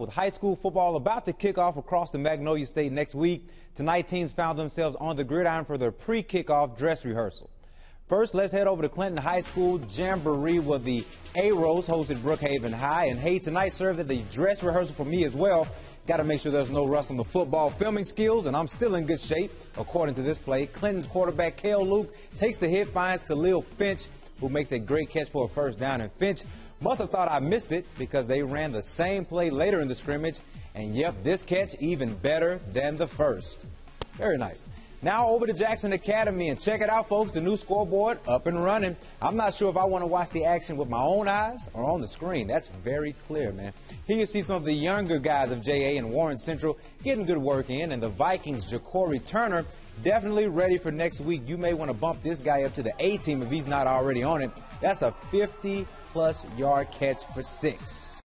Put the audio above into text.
with high school football about to kick off across the Magnolia State next week. Tonight, teams found themselves on the gridiron for their pre-kickoff dress rehearsal. First, let's head over to Clinton High School. Jamboree where the Arrows hosted Brookhaven High. And hey, tonight served as the dress rehearsal for me as well. Got to make sure there's no rust on the football filming skills, and I'm still in good shape. According to this play, Clinton's quarterback, Kale Luke, takes the hit, finds Khalil Finch, who makes a great catch for a first down. And Finch must have thought I missed it because they ran the same play later in the scrimmage. And yep, this catch even better than the first. Very nice. Now over to Jackson Academy and check it out, folks. The new scoreboard up and running. I'm not sure if I want to watch the action with my own eyes or on the screen. That's very clear, man. Here you see some of the younger guys of JA and Warren Central getting good work in, and the Vikings, Ja'Cory Turner, definitely ready for next week. You may want to bump this guy up to the A team if he's not already on it. That's a 50 plus yard catch for six.